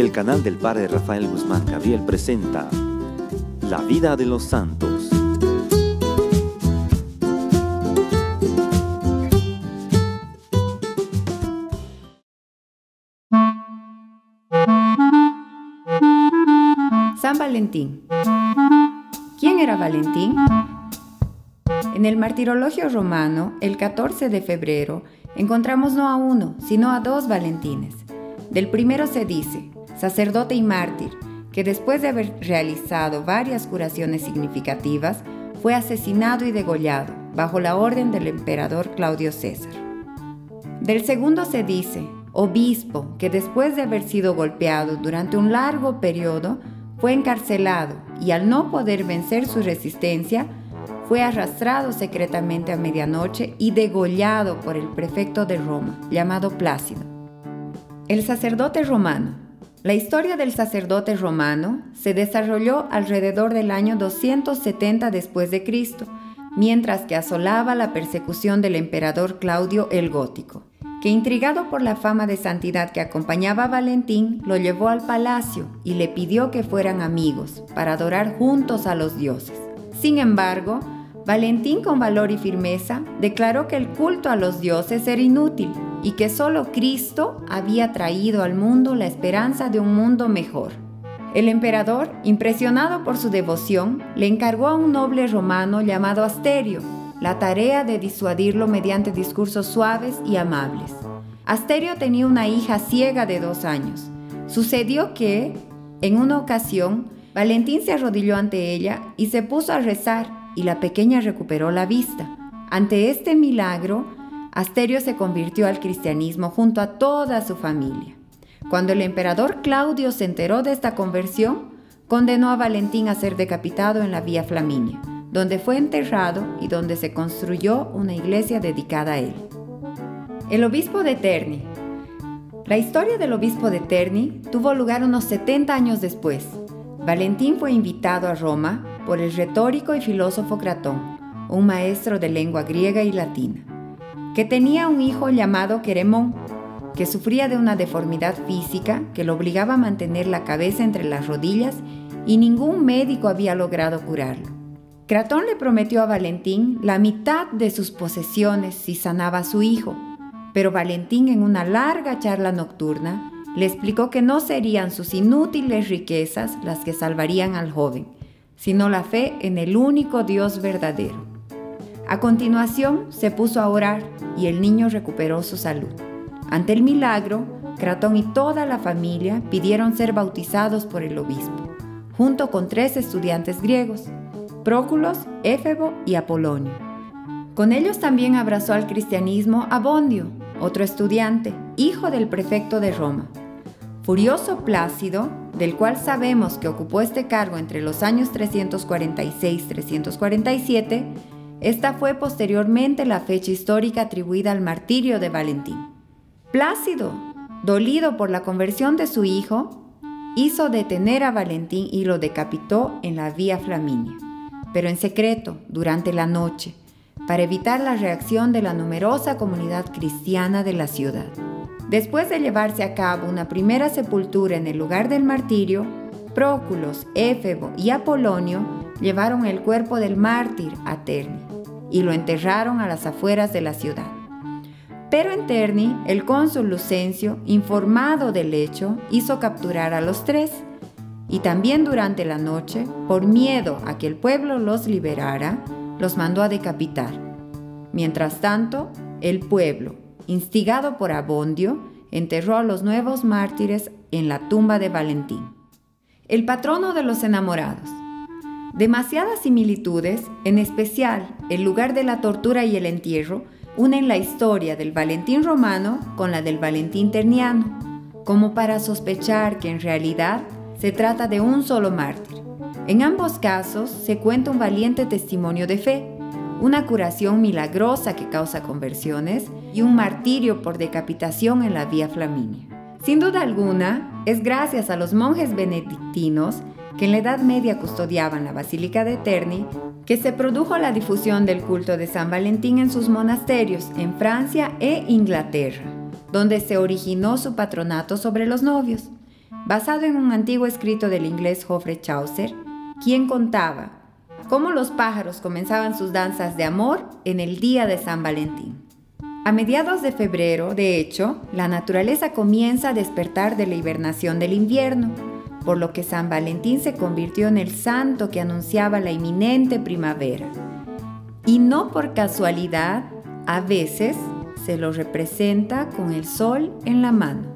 El canal del Padre Rafael Guzmán Gabriel presenta La vida de los santos. San Valentín. ¿Quién era Valentín? En el martirologio romano, el 14 de febrero, encontramos no a uno, sino a dos Valentines. Del primero se dice, sacerdote y mártir, que después de haber realizado varias curaciones significativas, fue asesinado y degollado bajo la orden del emperador Claudio César. Del segundo se dice, obispo, que después de haber sido golpeado durante un largo periodo, fue encarcelado y al no poder vencer su resistencia, fue arrastrado secretamente a medianoche y degollado por el prefecto de Roma, llamado Plácido. El sacerdote romano. La historia del sacerdote romano se desarrolló alrededor del año 270 después de Cristo, mientras que asolaba la persecución del emperador Claudio el Gótico, que intrigado por la fama de santidad que acompañaba a Valentín, lo llevó al palacio y le pidió que fueran amigos para adorar juntos a los dioses. Sin embargo, Valentín con valor y firmeza declaró que el culto a los dioses era inútil y que solo Cristo había traído al mundo la esperanza de un mundo mejor. El emperador, impresionado por su devoción, le encargó a un noble romano llamado Asterio la tarea de disuadirlo mediante discursos suaves y amables. Asterio tenía una hija ciega de dos años. Sucedió que, en una ocasión, Valentín se arrodilló ante ella y se puso a rezar y la pequeña recuperó la vista. Ante este milagro, Asterio se convirtió al cristianismo junto a toda su familia. Cuando el emperador Claudio se enteró de esta conversión, condenó a Valentín a ser decapitado en la Vía Flaminia, donde fue enterrado y donde se construyó una iglesia dedicada a él. El obispo de Terni. La historia del obispo de Terni tuvo lugar unos 70 años después. Valentín fue invitado a Roma por el retórico y filósofo Cratón, un maestro de lengua griega y latina, que tenía un hijo llamado Queremón, que sufría de una deformidad física que lo obligaba a mantener la cabeza entre las rodillas y ningún médico había logrado curarlo. Cratón le prometió a Valentín la mitad de sus posesiones si sanaba a su hijo, pero Valentín en una larga charla nocturna le explicó que no serían sus inútiles riquezas las que salvarían al joven, sino la fe en el único Dios verdadero. A continuación se puso a orar y el niño recuperó su salud. Ante el milagro, Cratón y toda la familia pidieron ser bautizados por el obispo, junto con tres estudiantes griegos, Próculos, Éfebo y Apolonio. Con ellos también abrazó al cristianismo a Bondio, otro estudiante, hijo del prefecto de Roma. Furioso Plácido del cual sabemos que ocupó este cargo entre los años 346-347, esta fue posteriormente la fecha histórica atribuida al martirio de Valentín. Plácido, dolido por la conversión de su hijo, hizo detener a Valentín y lo decapitó en la Vía Flaminia, pero en secreto, durante la noche, para evitar la reacción de la numerosa comunidad cristiana de la ciudad. Después de llevarse a cabo una primera sepultura en el lugar del martirio, Próculos, Éfebo y Apolonio llevaron el cuerpo del mártir a Terni y lo enterraron a las afueras de la ciudad. Pero en Terni, el cónsul Lucencio, informado del hecho, hizo capturar a los tres y también durante la noche, por miedo a que el pueblo los liberara, los mandó a decapitar. Mientras tanto, el pueblo, instigado por Abondio, enterró a los nuevos mártires en la tumba de Valentín. El patrono de los enamorados. Demasiadas similitudes, en especial el lugar de la tortura y el entierro, unen la historia del Valentín romano con la del Valentín terniano, como para sospechar que en realidad se trata de un solo mártir. En ambos casos se cuenta un valiente testimonio de fe, una curación milagrosa que causa conversiones y un martirio por decapitación en la Vía Flaminia. Sin duda alguna, es gracias a los monjes benedictinos que en la Edad Media custodiaban la Basílica de Terni que se produjo la difusión del culto de San Valentín en sus monasterios en Francia e Inglaterra, donde se originó su patronato sobre los novios. basado en un antiguo escrito del inglés Geoffrey Chaucer, quien contaba cómo los pájaros comenzaban sus danzas de amor en el día de San Valentín. A mediados de febrero, de hecho, la naturaleza comienza a despertar de la hibernación del invierno, por lo que San Valentín se convirtió en el santo que anunciaba la inminente primavera. Y no por casualidad, a veces se lo representa con el sol en la mano.